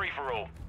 free-for-all.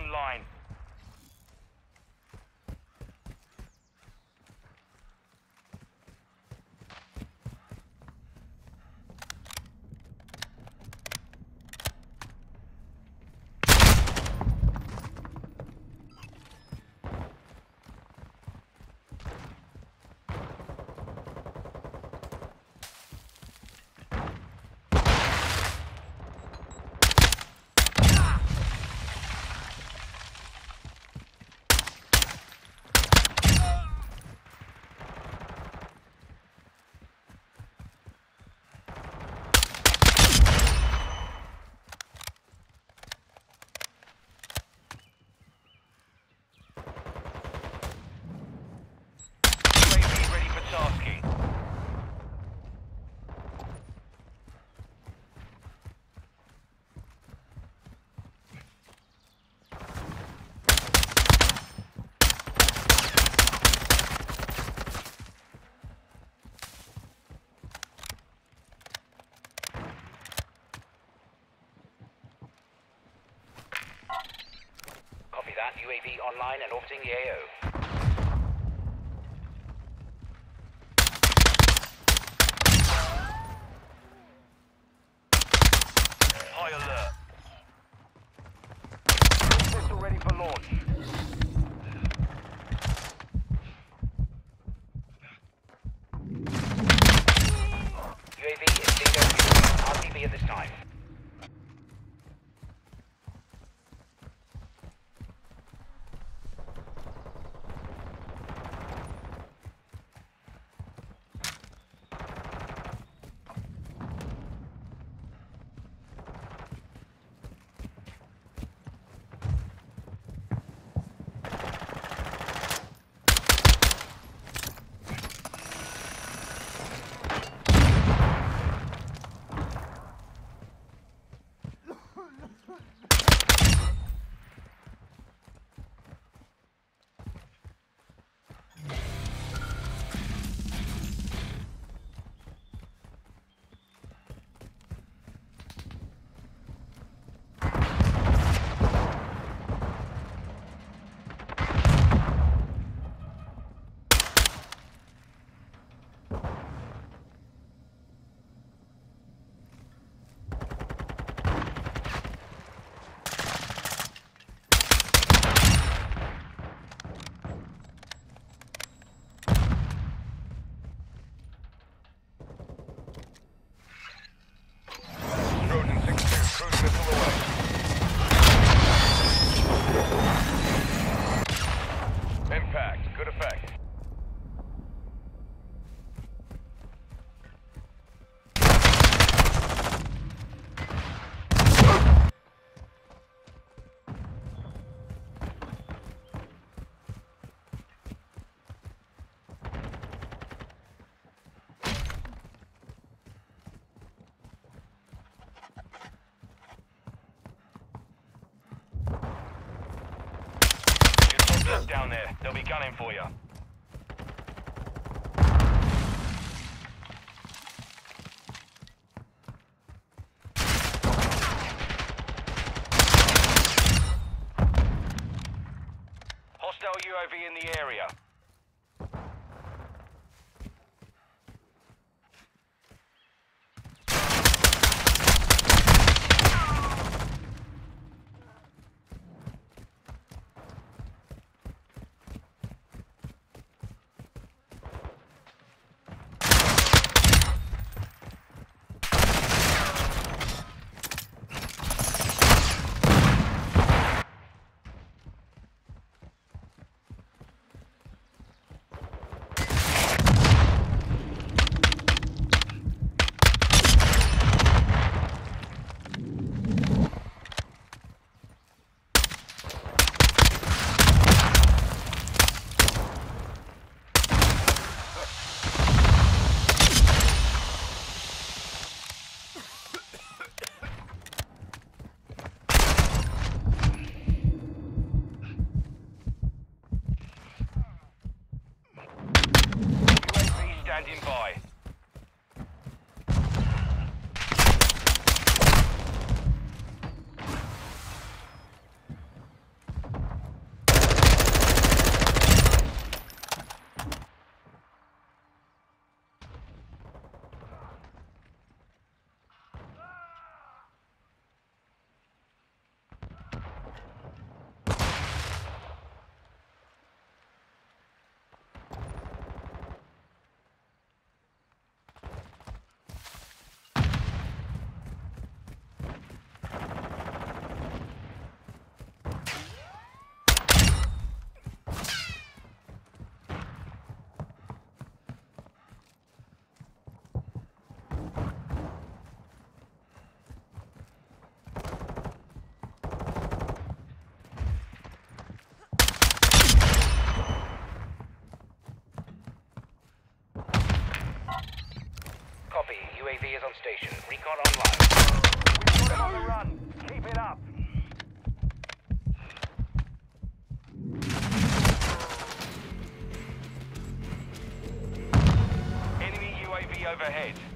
Online. UAV ready for tasking. Copy Online and orbiting the AO. Look down there. They'll be gunning for you. Hostile UAV in the area. Station. Recon online. Him on the run. Keep it up. Enemy UAV overhead.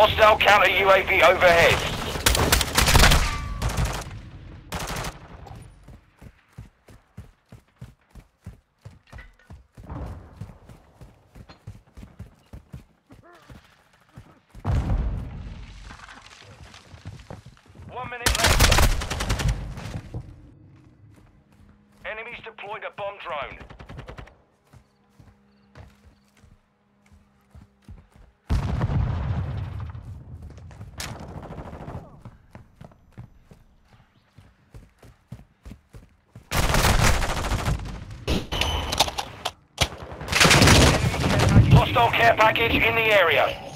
Hostile counter. UAV overhead. One minute left. Enemies deployed a bomb drone. Hostile care package in the area.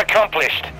Accomplished.